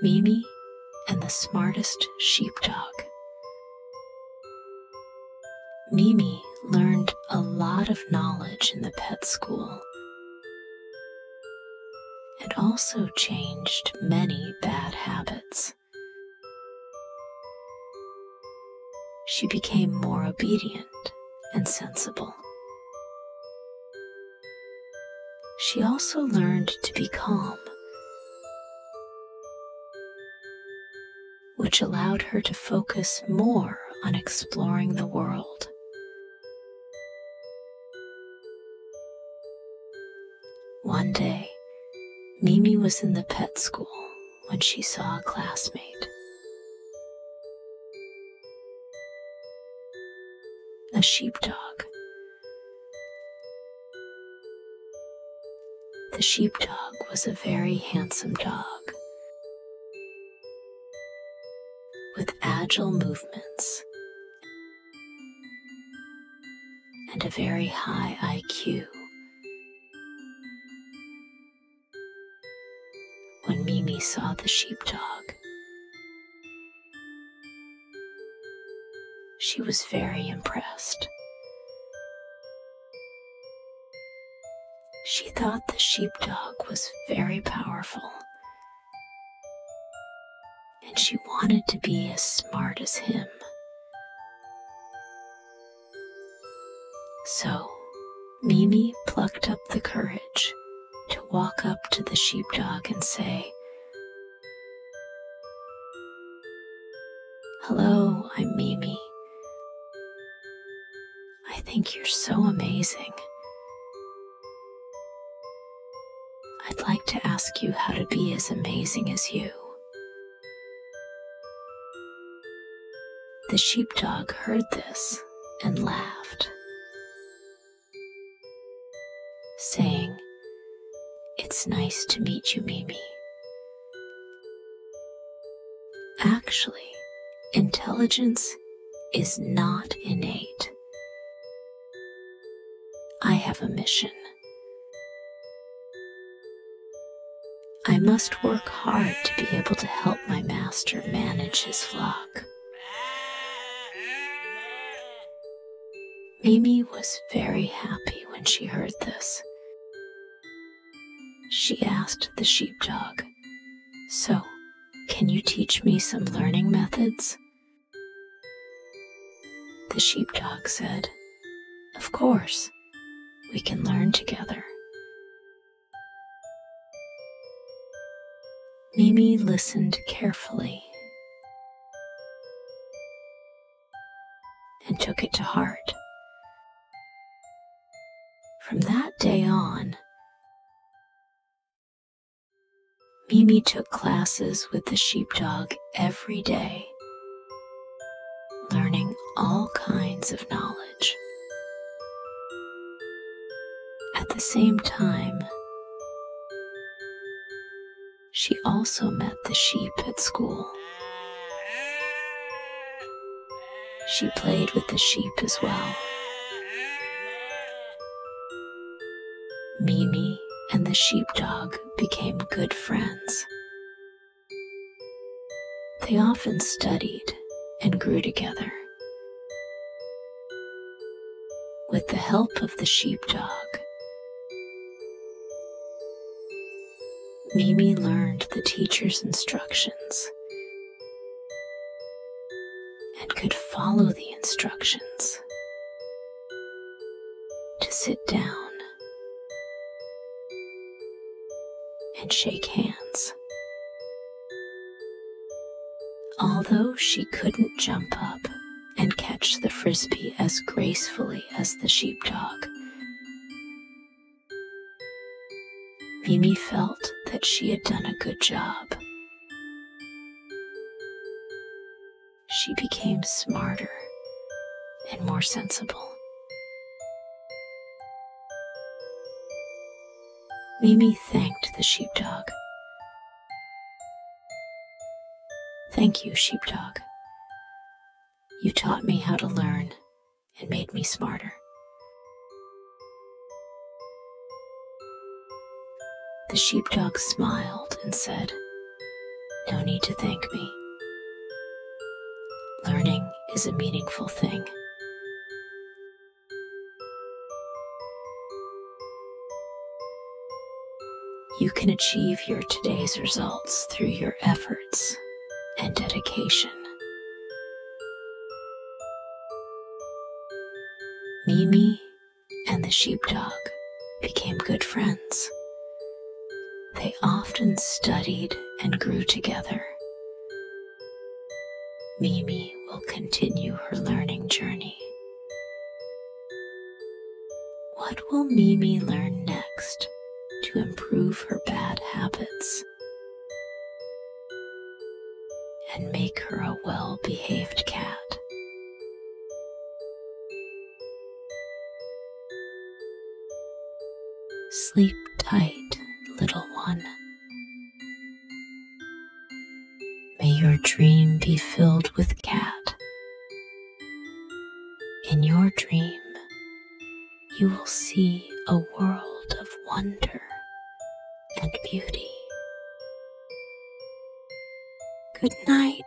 Mimi and the Smartest Sheepdog. Mimi learned a lot of knowledge in the pet school and also changed many bad habits. She became more obedient and sensible. She also learned to be calm, which allowed her to focus more on exploring the world. One day, Mimi was in the pet school when she saw a classmate. A sheepdog. The sheepdog was a very handsome dog with agile movements and a very high IQ. When Mimi saw the sheepdog, she was very impressed. She thought the sheepdog was very powerful, she wanted to be as smart as him. So, Mimi plucked up the courage to walk up to the sheepdog and say, Hello, I'm Mimi. I think you're so amazing. I'd like to ask you how to be as amazing as you. The sheepdog heard this and laughed, saying, It's nice to meet you, Mimi. Actually, intelligence is not innate. I have a mission. I must work hard to be able to help my master manage his flock. Mimi was very happy when she heard this. She asked the sheepdog, So, can you teach me some learning methods? The sheepdog said, Of course, we can learn together. Mimi listened carefully and took it to heart. From that day on, Mimi took classes with the sheepdog every day, learning all kinds of knowledge. At the same time, she also met the sheep at school. She played with the sheep as well. Sheepdog became good friends. They often studied and grew together. With the help of the sheepdog, Mimi learned the teacher's instructions and could follow the instructions to sit down and shake hands. Although she couldn't jump up and catch the frisbee as gracefully as the sheepdog, Mimi felt that she had done a good job. She became smarter and more sensible. Mimi thanked the sheepdog. Thank you, sheepdog. You taught me how to learn and made me smarter. The sheepdog smiled and said, No need to thank me. Learning is a meaningful thing. You can achieve your today's results through your efforts and dedication. Mimi and the sheepdog became good friends. They often studied and grew together. Mimi will continue her learning journey. What will Mimi learn next to improve her bad habits and make her a well behaved cat? Sleep tight, little one. May your dream be filled with cat. In your dream, you will see a world of wonder and beauty. Good night.